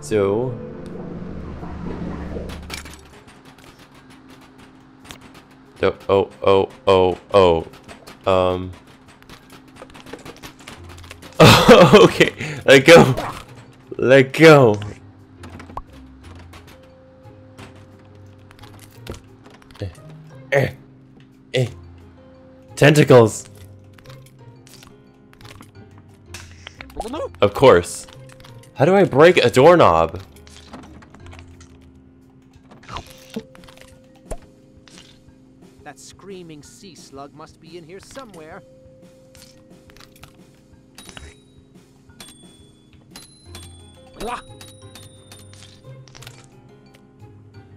So. Oh, oh, oh, oh, oh. Um. okay, let go. Let go. Eh, eh, eh. Tentacles. Of course. How do I break a doorknob? That screaming sea slug must be in here somewhere.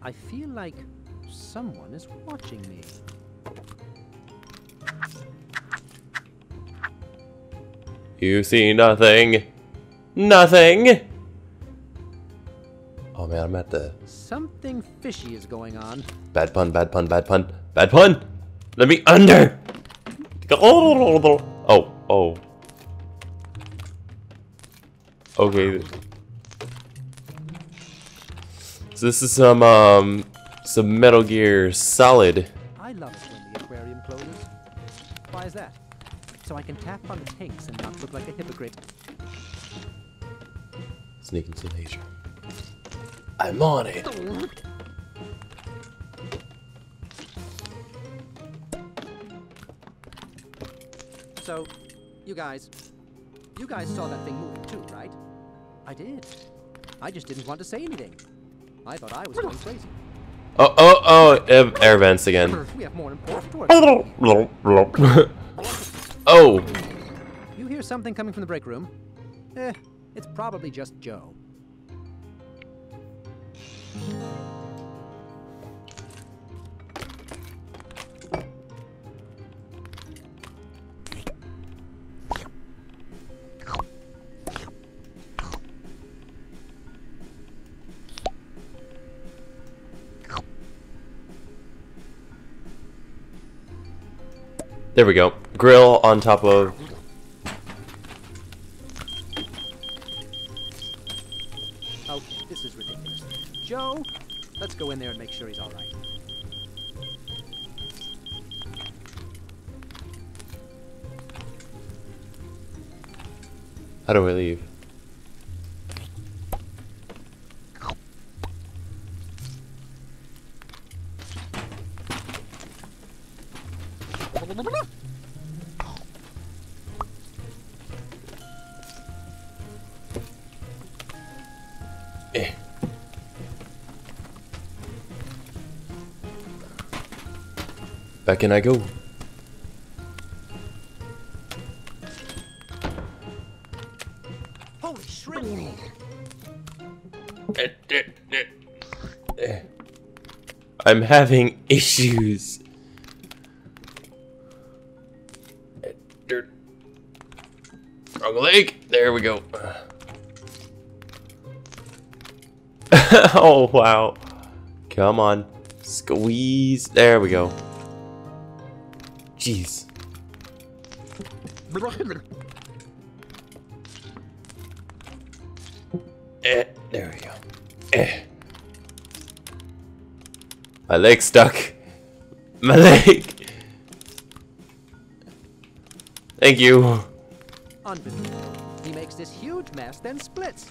I feel like someone is watching me. You see nothing. Nothing. Oh man, I'm at the Something fishy is going on. bad pun, bad pun, bad pun, bad pun. Let me under. Oh, oh. Okay. So this is some um some Metal Gear Solid. I love it when the aquarium closes. Why is that? So I can tap on the tanks and not look like a hypocrite. Sneak into leisure. I'm on it. So, you guys, you guys saw that thing moving too, right? I did. I just didn't want to say anything. I thought I was going crazy. Oh, oh, oh, air, air vents again. We have more oh, You hear something coming from the break room? Eh, it's probably just Joe. there we go. Grill on top of. Let's go in there and make sure he's all right. How do I leave? Back in I go. Holy shrimp! Eh, eh, eh. I'm having issues. Wrong leg. There we go. oh, wow. Come on. Squeeze. There we go. Jeez. Eh, there we go. Eh. My leg stuck. My leg. Thank you. He makes this huge mess, then splits.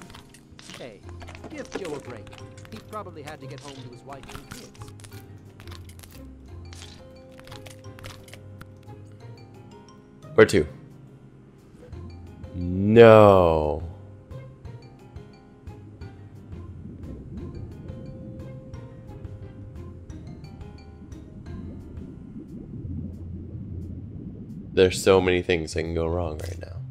Hey, give Joe a break. He probably had to get home to his wife and kids. Where to? No. There's so many things that can go wrong right now.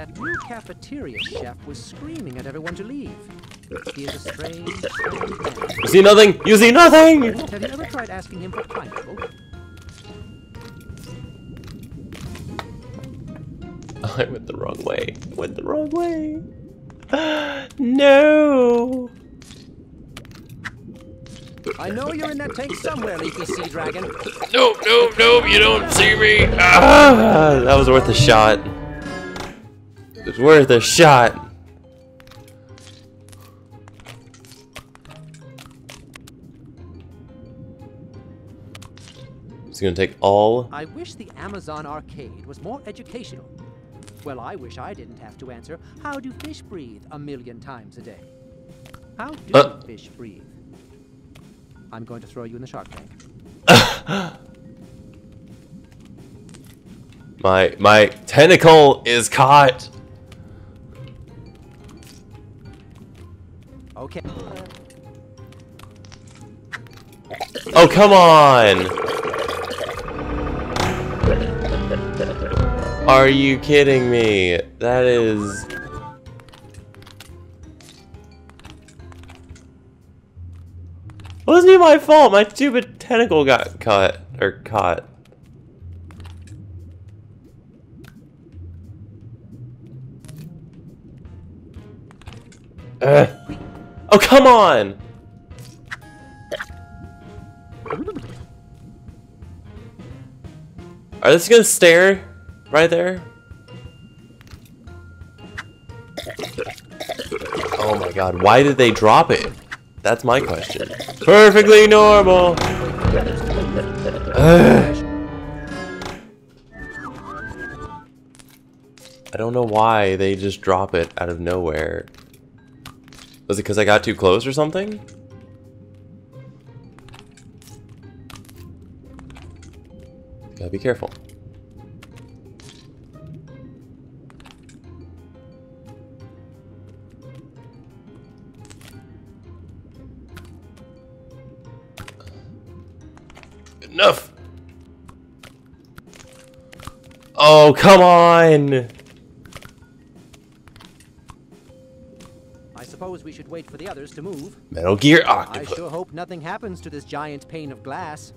That new cafeteria chef was screaming at everyone to leave. He is a strange, strange man. You see nothing? You see nothing? Have you ever tried asking him for pineapple? I went the wrong way. I went the wrong way. no. I know you're in that tank somewhere, Leafy Sea Dragon. Nope, nope, nope, you don't see me. Ah, that was worth a shot. It was worth a shot. It's gonna take all. I wish the Amazon arcade was more educational. Well, I wish I didn't have to answer, how do fish breathe a million times a day? How do Uh. fish breathe? I'm going to throw you in the shark tank. My my tentacle is caught. Okay. Oh come on! Are you kidding me? That is. Wasn't even my fault. My stupid tentacle got cut or caught. Ugh. Oh come on! Are just gonna stare right there? Oh my god, why did they drop it? That's my question. Perfectly normal! I don't know why they just drop it out of nowhere. Was it because I got too close or something? Gotta be careful. Enough! Oh, come on! Suppose we should wait for the others to move. Metal Gear I sure hope nothing happens to this giant pane of glass.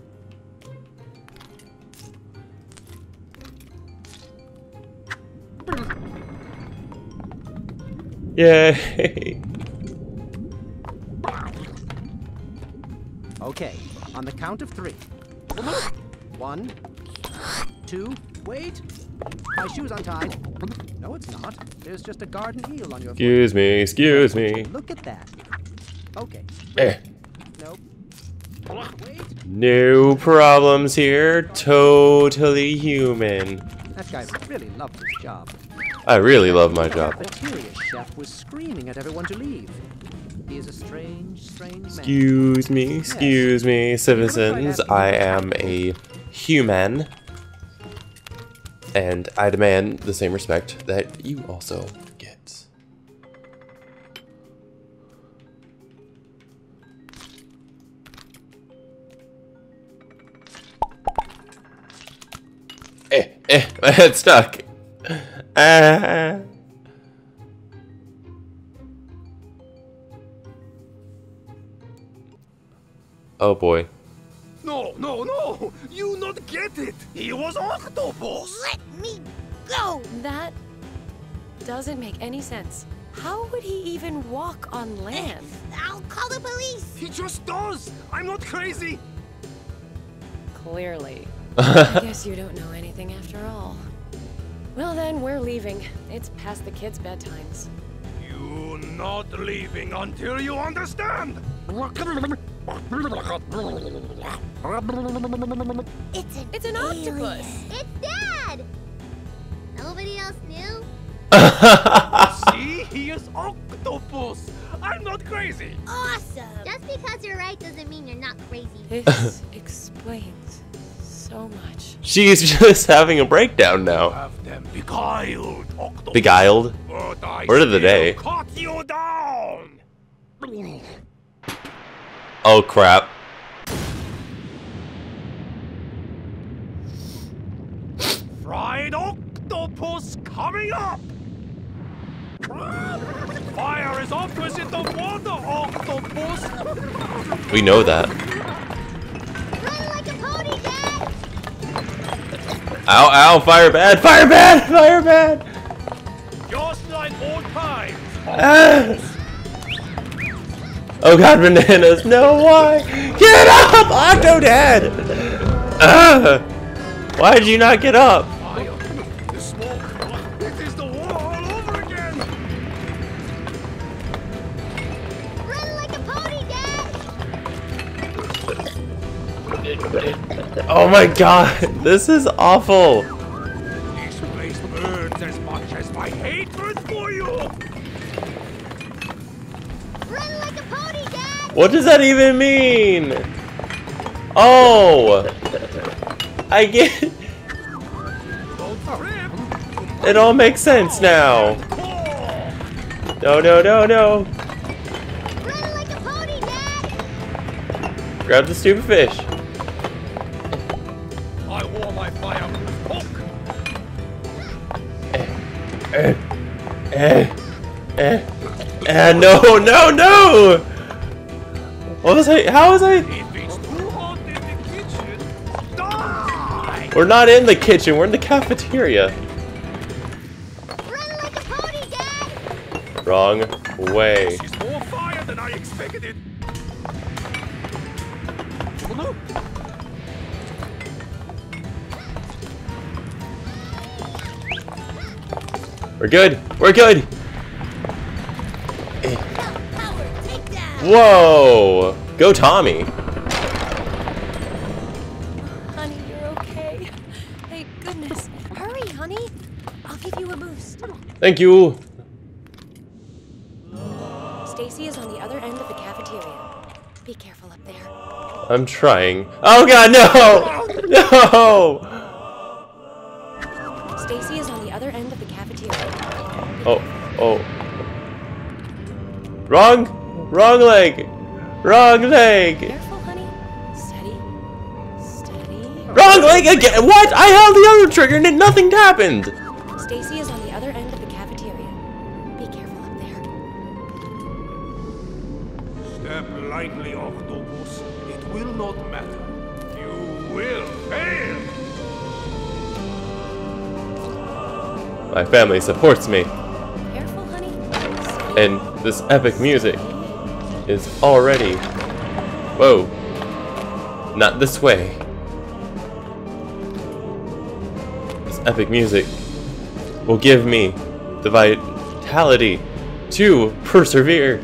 Yay! Okay, on the count of three. One, two, wait! My shoe's untied. No, it's not. There's just a garden eel on your foot. Excuse me, excuse me. Look at that. Okay, Eh, nope. Wait! no problems here. Totally human. That guy really loved his job. I really love my The job. chef was screaming at everyone to leave. He is a strange, strange man. Excuse me, excuse me, citizens. I am a human. And I demand the same respect that you also get. Eh, eh, my head stuck. Ah. Oh boy. No, no, no! You not get it! He was octopus! Me go! That doesn't make any sense. How would he even walk on land? Eh, I'll call the police! He just does! I'm not crazy! Clearly. I guess you don't know anything after all. Well then, we're leaving. It's past the kids' bedtimes. You're not leaving until you understand! It's an It's an octopus! It's See? He is octopus! I'm not crazy! Awesome! Just because you're right doesn't mean you're not crazy. This explains so much. She's just having a breakdown now. Have them beguiled, octopus! Beguiled. Word of the day. Cut you down! Oh crap. Fried octopus coming up! Fire is opposite of water, octopus! We know that. Run like a pony, Dad! Ow, ow, fire bad, fire bad, fire bad. Just like old times! Ah. Oh god, bananas! No, why? Get up, Octodad! Ah! Why did you not get up? Oh my god, this is awful. This place burns as much as my hatred for you. Run like a pony, Dad! What does that even mean? Oh! I get Don't it all makes sense now. No, no, no, no. Run like a pony, Dad! Grab the stupid fish. I wore my fireproof hook. Eh, eh, eh, eh, eh, no, no, no! What was I, how was I? If it's too hot in the kitchen, die! We're not in the kitchen, we're in the cafeteria. Run like a pony, Dad! Wrong way. This is more fire than I expected. We're good, we're good! Power, take down! Whoa! Go Tommy! Honey, you're okay. Thank goodness. Hurry, honey. I'll give you a boost. Thank you! Stacy is on the other end of the cafeteria. Be careful up there. I'm trying. Oh god, no! No! Oh, oh. Wrong! Wrong leg! Wrong leg! Careful, honey. Steady. Steady. Wrong leg again! What? I held the other trigger and nothing happened! Stacy is on the other end of the cafeteria. Be careful up there. Step lightly, Octopus. It will not matter. You will fail. My family supports me, Careful, honey. Steady. And this epic music is already. Whoa. Not this way. This epic music will give me the vitality to persevere.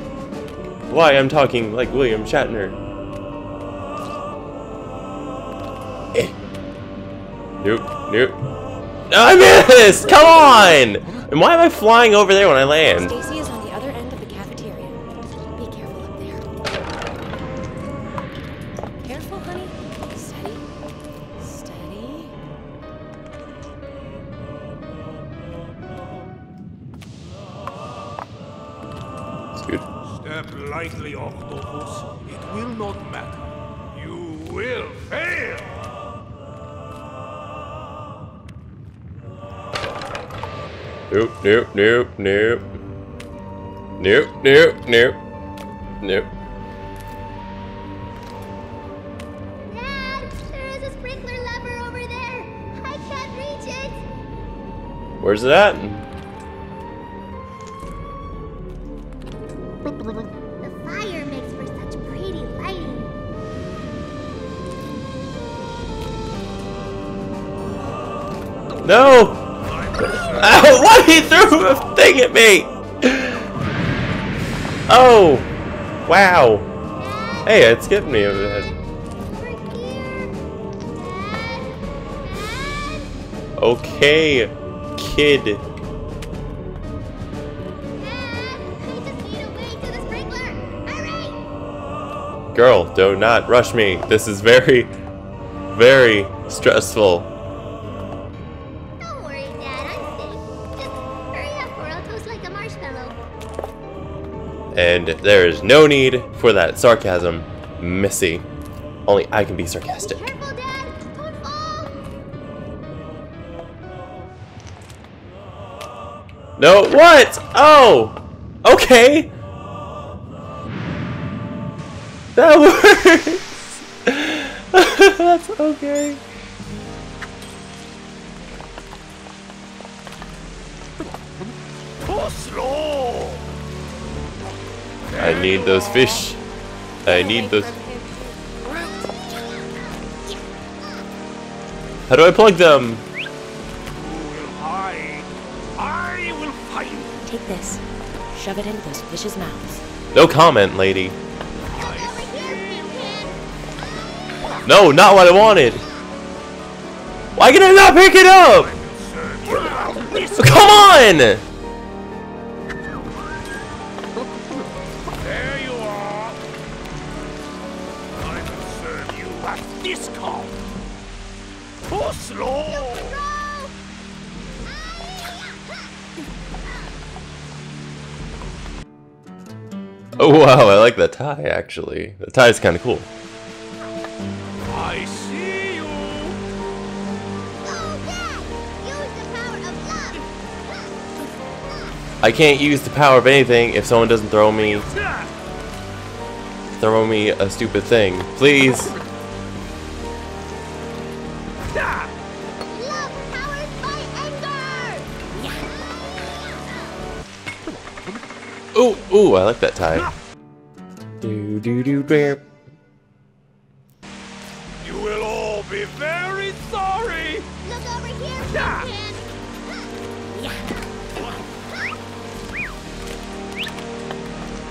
Why I'm talking like William Shatner. Eh. Nope, nope. No, I missed! Come on! And why am I flying over there when I land? Nope, nope, nope, nope. Nope, nope, nope. Nope. Dad, there is a sprinkler lever over there. I can't reach it. Where's it at? The fire makes for such pretty lighting. No! Threw a thing at me! Oh! Wow. Hey, it's skipped me over Dad, Okay, kid. Girl, do not rush me. This is very, very stressful. And there is no need for that sarcasm, Missy. Only I can be sarcastic. Careful, Dad. Don't fall. No, what? Oh! Okay! That works! That's okay. Go slow. I need those fish. I need those. How do I plug them? Who? I will find Take this. Shove it into those fish's mouths. No comment, lady. Over here, Pumpkin! No, not what I wanted. Why can I not pick it up? Come on! That tie actually. The tie is kind of cool. I see you. Oh, Dad! Use the power of love! I can't use the power of anything if someone doesn't throw me throw me a stupid thing. Please. Love powered by anger! Ooh, ooh, I like that tie. Do do do bear. You will all be very sorry. Look over here, Ah. Pumpkin!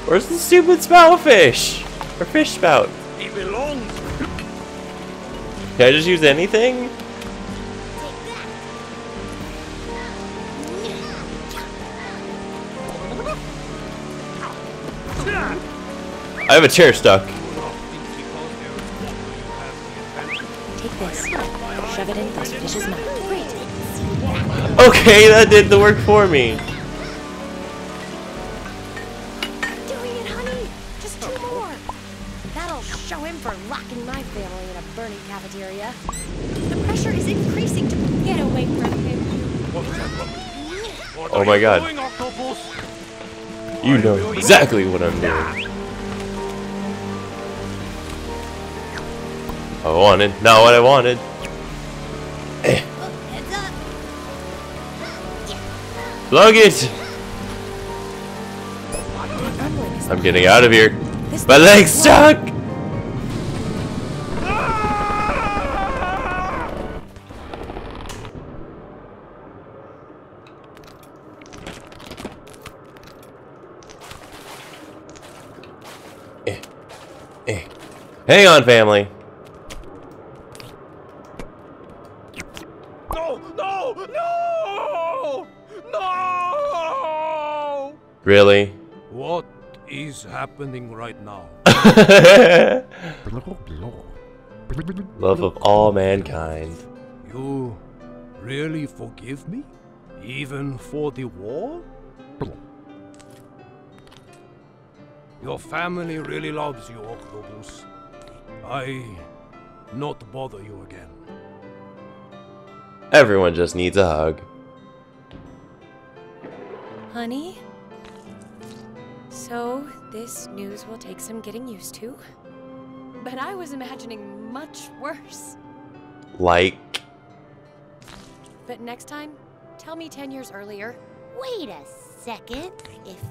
Where's the stupid spout fish? Or fish spout? He belongs. Can I just use anything? I have a chair stuck. Take this. Shove it into those fishes' mouths. Great. Okay, that did the work for me. Doing it, honey. Just two more. That'll show him for locking my family in a burning cafeteria. The pressure is increasing to get away from him. What Oh my God. You know exactly what I'm doing. I wanted, not what I wanted. Plug it! I'm getting out of here. My leg's stuck! Hang on, family. No! No! No! No! Really? What is happening right now? Love of all mankind. You really forgive me? Even for the war? Your family really loves you, Octopus. I not bother you again. Everyone just needs a hug. Honey? So, this news will take some getting used to. But I was imagining much worse. Like, But next time, tell me 10 years earlier. Wait a second. If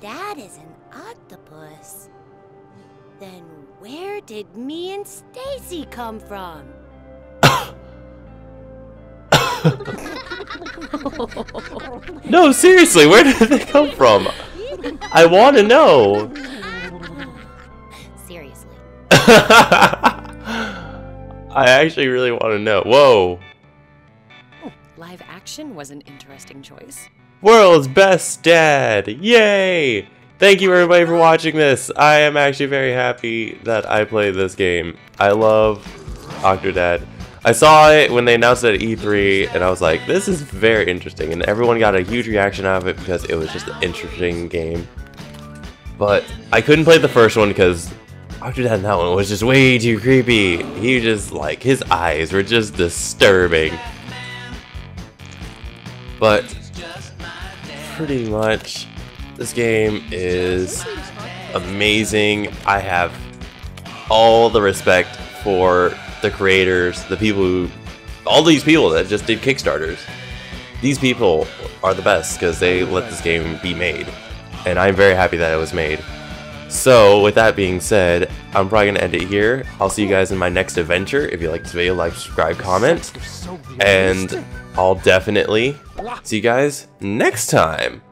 that is an octopus, then where did me and Stacy come from? No, seriously, where did they come from? I want to know. Seriously. I actually really want to know. Whoa. Live action was an interesting choice. World's best dad. Yay! Thank you everybody for watching this. I am actually very happy that I played this game. I love Octodad. I saw it when they announced it at E3 and I was like, this is very interesting. And everyone got a huge reaction out of it because it was just an interesting game. But I couldn't play the first one because Octodad in that one was just way too creepy. He just like, his eyes were just disturbing. But pretty much this game is amazing. I have all the respect for the creators, the people who, all these people that just did Kickstarters. These people are the best because they let this game be made. And I'm very happy that it was made. So, with that being said, I'm probably going to end it here. I'll see you guys in my next adventure. If you like this video, like, subscribe, comment. And. I'll definitely see you guys next time.